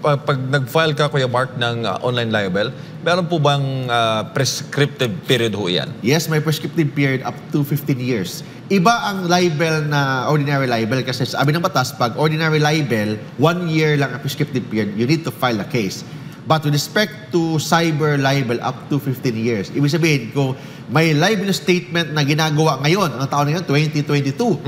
pa- pag nag-file ka, Kuya Mark, ng uh, online libel, meron po bang uh, prescriptive period ho yan? Yes, may prescriptive period up to 15 years. Iba ang libel na ordinary libel kasi sabi ng batas, pag ordinary libel, one year lang ang prescriptive period, you need to file a case. But with respect to cyber libel, up to 15 years. Ibig sabihin, kung may libel statement na ginagawa ngayon, ang taon na yun, 2022,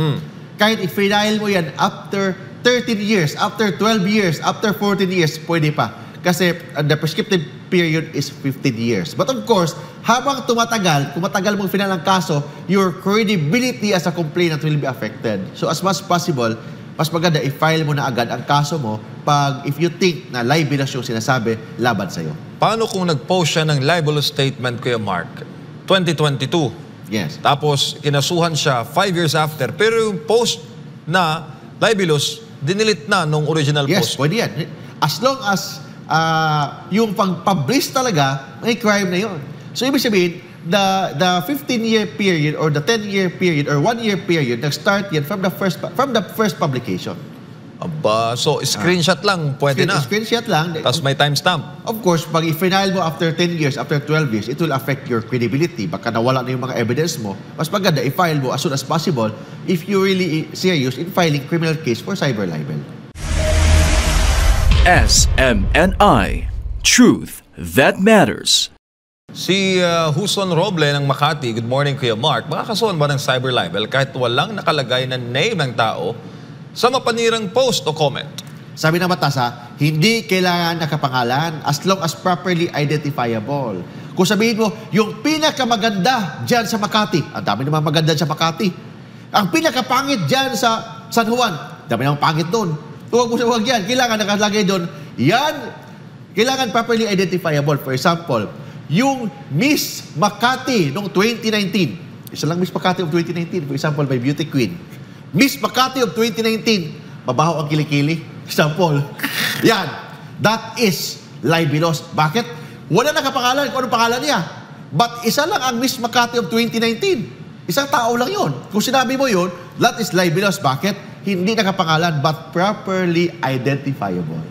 kahit i-file mo yan after 13 years, after 12 years, after 14 years, pwede pa. Kasi uh, the prescriptive period is 15 years. But of course, habang tumatagal, kung matagal mong final ang kaso, your credibility as a complainant will be affected. So as much as possible, mas maganda i-file mo na agad ang kaso mo pag if you think na libelous yung sinasabi laban sa'yo. Paano kung nag-post siya ng libelous statement, Kuya Mark, 2022, Yes. tapos kinasuhan siya five years after, pero yung post na libelous, dinilit na nung original Yes, post. pwede yan. As long as ah, yung pag-publish talaga, may crime na yon. So, ibig sabihin, the the 15-year period or the 10-year period or 1-year period, nag-start yan from the first from the first publication. Aba, so screenshot lang, pwede na. Screenshot lang. Tapos may timestamp. Of course, pag i-final mo after 10 years, after 12 years, it will affect your credibility. Baka nawala na yung mga evidence mo. Mas maganda, i-file mo as soon as possible if you really serious in filing criminal case for cyber libel. SMNI. Truth that matters. Si uh, Huson Roble ng Makati, good morning Kuya Mark, makakasuhan ba ng cyber libel kahit walang nakalagay na name ng tao sa mapanirang post o comment? Sabi ng batas hindi kailangan nakapangalan as long as properly identifiable. Kung sabihin mo, yung pinakamaganda dyan sa Makati, ang dami naman maganda sa Makati. Ang pinakapangit dyan sa San Juan, dami naman pangit doon. Huwag mo huwag yan. Kailangan nakalagay doon. Yan, kailangan properly identifiable. For example, yung Miss Makati noong 2019, isa lang Miss Makati of 2019, for example, by Beauty Queen. Miss Makati of 2019, mabaho ang kilikili. Example. Yan. That is libelous. Bakit? Wala nakapangalan kung anong pangalan niya. But isa lang ang Miss Makati of 2019. Isang tao lang yon. Kung sinabi mo yon, that is libelous. Bakit? Hindi nakapangalan but properly identifiable.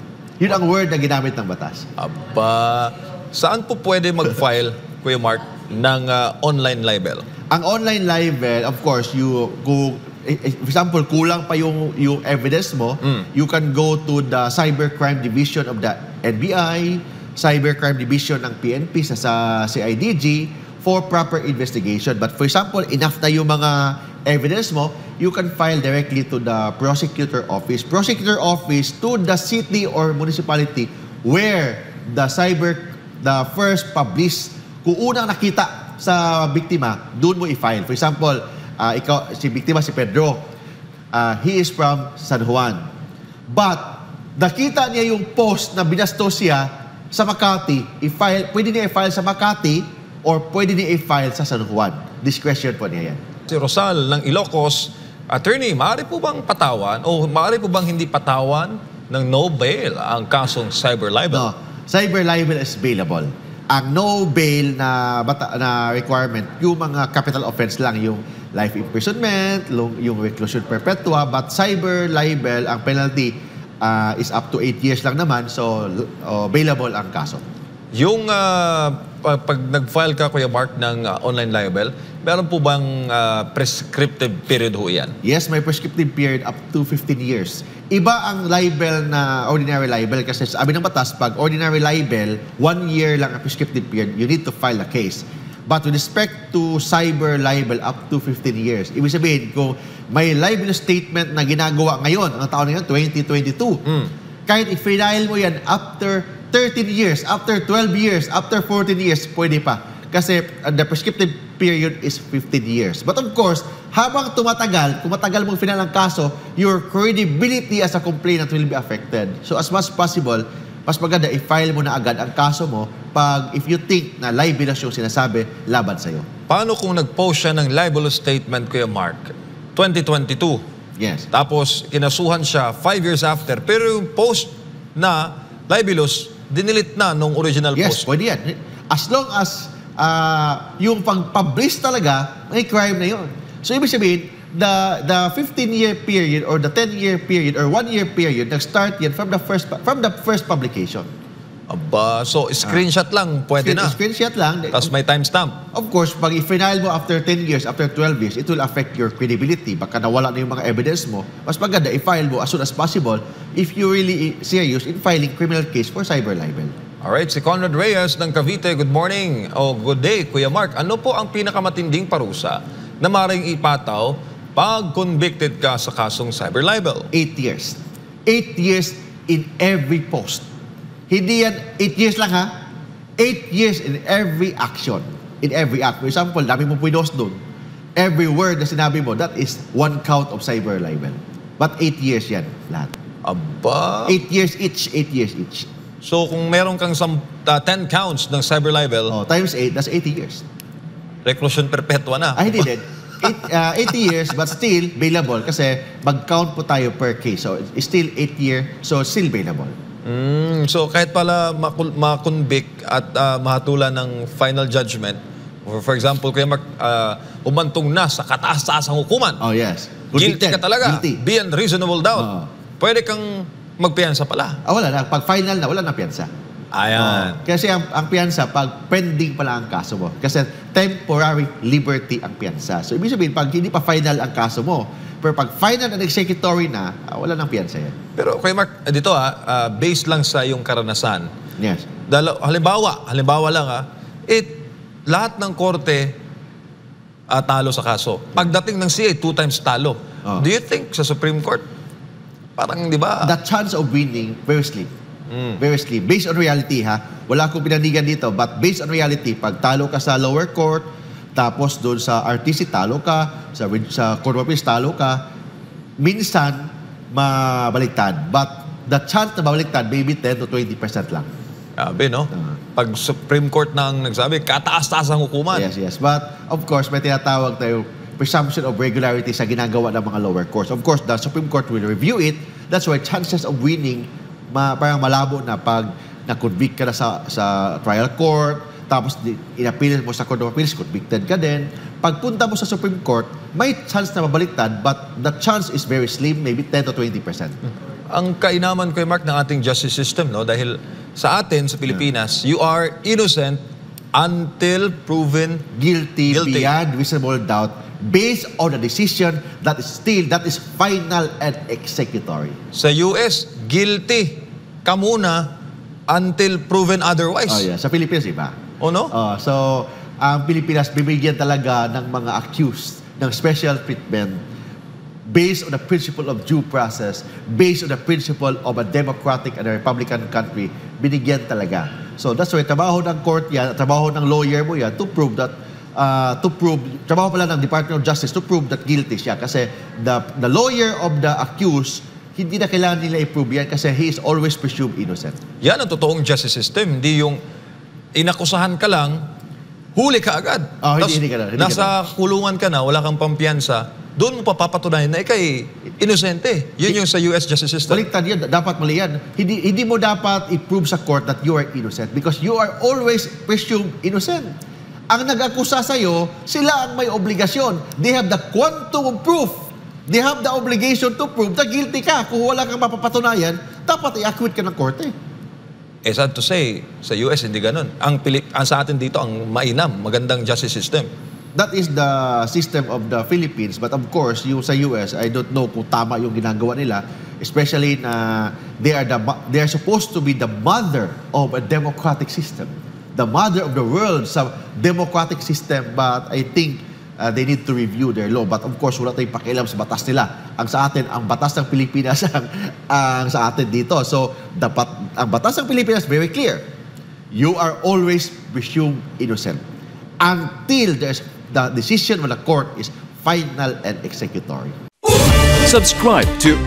Yun ang word na ginamit ng batas. Aba, saan po pwede mag-file, Kuya Mark, ng uh, online libel? Ang online libel, of course, you kung for example, kulang pa yung yung evidence mo, you can go to the cybercrime division of the NBI, cybercrime division ng PNP sa, sa CIDG for proper investigation. But for example, enough na yung mga evidence mo, you can file directly to the prosecutor office. Prosecutor office to the city or municipality where the cyber, the first published, kung unang nakita sa biktima, doon mo i-file. For example, ah, ikaw, si biktima si Pedro, Ah, he is from San Juan. But, nakita niya yung post na binastos siya sa Makati, i-file, pwede niya i-file sa Makati or pwede niya i-file sa San Juan. Discretion po niya yan. Si Rosal ng Ilocos, attorney, maaari po bang patawan o maaari po bang hindi patawan ng no bail ang kasong cyber libel? No, cyber libel is bailable. Ang no bail na bata, na requirement, yung mga capital offense lang, yung life imprisonment, yung, yung reclusion perpetua, but cyber libel, ang penalty ah, is up to 8 years lang naman, so oh, bailable ang kaso. Yung uh, pag nag-file ka, Kuya Mark, ng uh, online libel, meron po bang uh, prescriptive period ho yan? Yes, may prescriptive period up to 15 years. Iba ang libel na ordinary libel kasi sabi ng batas, pag ordinary libel, one year lang ang prescriptive period, you need to file a case. But with respect to cyber libel, up to 15 years. Ibig sabihin, kung may libel statement na ginagawa ngayon, ang taon na yun, 2022, kahit i-file mo yan after 13 years, after 12 years, after 14 years, pwede pa. Kasi uh, the prescriptive period is 15 years. But of course, habang tumatagal, kung matagal mong final ang kaso, your credibility as a complainant will be affected. So as much as possible, mas maganda i-file mo na agad ang kaso mo pag if you think na libelous yung sinasabi laban sa'yo. Paano kung nag-post siya ng libelous statement, Kuya Mark, 2022, Yes. tapos kinasuhan siya five years after, pero yung post na libelous, dinilit na nung original Yes, post? pwede yan. As long as ah, yung pag-publish talaga, may crime na yon. So, ibig sabihin, the the 15-year period or the 10-year period or 1-year period nag-start yan from the first from the first publication. Aba, so screenshot lang, pwede na. Screenshot lang. Tapos may timestamp. Of course, pag i-final mo after 10 years, after 12 years, it will affect your credibility. Baka nawala na yung mga evidence mo. Mas maganda, i-file mo as soon as possible if you really serious in filing criminal case for cyber libel. Alright, si Conrad Reyes ng Cavite, good morning. O good day, Kuya Mark. Ano po ang pinakamatinding parusa na maring ipataw pag convicted ka sa kasong cyber libel? 8 years. 8 years in every post. Hindi yan 8 years lang ha. 8 years in every action. In every act. For example, dami mo pinost doon. Every word na sinabi mo, that is one count of cyber libel. But 8 years yan, lahat. Aba, 8 years each, 8 years each. So kung meron kang sam, uh, 10 counts ng cyber libel, Oh, times 8, that's 80 years. reclusion perpetua na. Ah, hindi din. Eight, uh, 80 years, but still bailable kasi mag-count po tayo per case. So, it's still 8 year, so still bailable. Mm, so kahit pala makul- makonvict at uh, mahatulan ng final judgment, or for example, Kuya Mark, uh, umantong na sa kataas-taasang hukuman, Oh, yes. guilty ka talaga, Guilty. beyond reasonable doubt, Oo. pwede kang magpiyansa pala. Ah, wala na. Pag final na, wala na piyansa. Ayan. Oh, kasi ang, ang piyansa, pag pending pa lang ang kaso mo. Kasi temporary liberty ang piyansa. So, ibig sabihin, pag hindi pa final ang kaso mo, pero pag final and executory na, ah, wala nang piyansa yan. Pero Kuya Mark, eh, dito ah, ah, based lang sa iyong karanasan, Yes. Dalo, halimbawa, halimbawa lang ah, it, lahat ng korte ah, talo sa kaso. Pagdating ng CA, two times talo. Oh. Do you think sa Supreme Court, parang di ba? The chance of winning, very slim. Very slim. Based on reality, ha? Wala akong pinanigan dito, but based on reality, pag talo ka sa lower court, tapos doon sa RTC talo ka, sa, sa Court of Appeals talo ka, minsan, mabaliktad. But the chance na mabaliktad, maybe 10 to 20% lang. Sabi, no? Pag Supreme Court nang nagsabi, kataas-taas ang hukuman. Yes, yes. But, of course, may tinatawag tayo presumption of regularity sa ginagawa ng mga lower courts. Of course, the Supreme Court will review it. That's why chances of winning, ma, parang malabo na pag na-convict ka na sa, sa trial court, tapos in-appeal mo sa Court of Appeals, convicted ka din. Pagpunta mo sa Supreme Court, may chance na mabaliktad, but the chance is very slim, maybe 10 to 20%. Ang kainaman ko, Mark, ng ating justice system, no? Dahil sa atin, sa Pilipinas, you are innocent until proven Guilty, Guilty. beyond reasonable doubt based on a decision that is still, that is final and executory. sa US, guilty ka muna until proven otherwise. Oh, yeah. Sa Pilipinas, iba. O no? Oh, so, ang Pilipinas, bibigyan talaga ng mga accused ng special treatment based on the principle of due process, based on the principle of a democratic and a republican country, binigyan talaga. So that's why trabaho ng court yan, trabaho ng lawyer mo yan to prove that uh, to prove, trabaho pala ng Department of Justice to prove that guilty siya kasi the, the lawyer of the accused, hindi na kailangan nila i-prove yan kasi he is always presumed innocent. Yan ang totoong justice system. Hindi yung inakusahan ka lang, huli ka agad. Oh, hindi- Tapos hindi ka na, hindi nasa kulungan ka na, wala kang pampiyansa, doon mo papapatunayan na ikay inosente. Yun yung sa US justice system. Baliktad yun. Dapat mali yan. Hindi, hindi mo dapat i-prove sa court that you are innocent because you are always presumed innocent. Ang nag-akusa sa'yo, sila ang may obligasyon. They have the quantum of proof. They have the obligation to prove na guilty ka. Kung wala kang mapapatunayan, dapat i-acquit ka ng korte. Eh, sad to say, sa US hindi ganun. Ang, Pilip, ang sa atin dito, ang mainam, magandang justice system. That is the system of the Philippines. But of course, yung sa US, I don't know kung tama yung ginagawa nila. Especially na they are, the, they are supposed to be the mother of a democratic system. The mother of the world sa democratic system. But I think uh, they need to review their law. But of course, wala tayong pakialam sa batas nila. Ang sa atin, ang batas ng Pilipinas ang, ang sa atin dito. So, dapat, ang batas ng Pilipinas very clear. You are always presumed innocent until there's the decision of the court is final and executory. Subscribe to